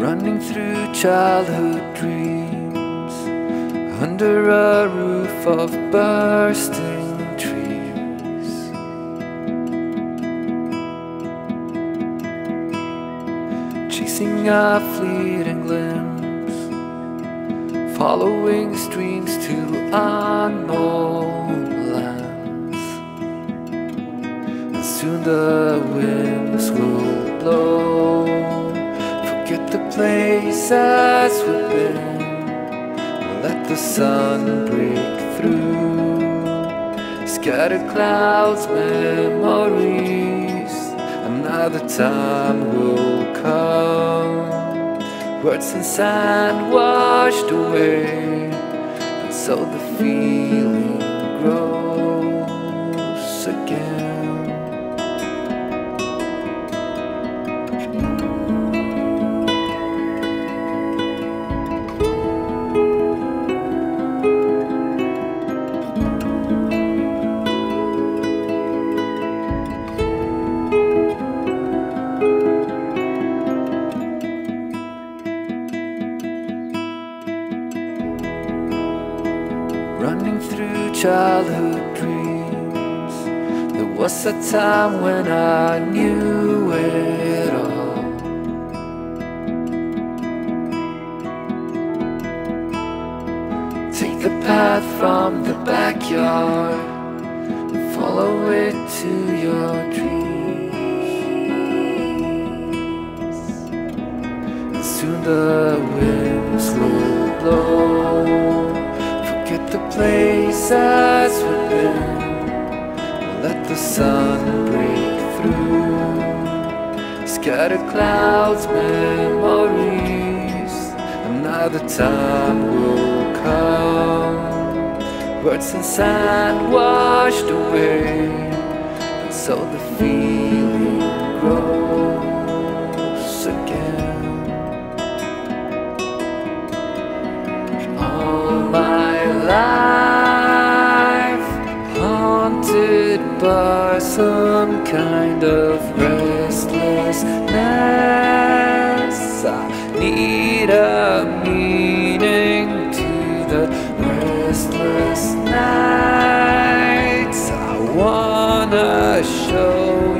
Running through childhood dreams Under a roof of bursting trees. Chasing a fleeting glimpse Following streams to unknown lands. And soon the winds will blow places we've been. Let the sun break through. Scattered clouds, memories. Another time will come. Words and sand washed away. And so the feeling grows again Running through childhood dreams. There was a time when I knew it all. Take the path from the backyard Follow it to your dreams. And soon the winds will blow the places we've been Let the sun break through. Scattered clouds, memories. Another time will come. Words and sand washed away. And so the feeling by some kind of restlessness. I need a meaning to the restless nights. I wanna show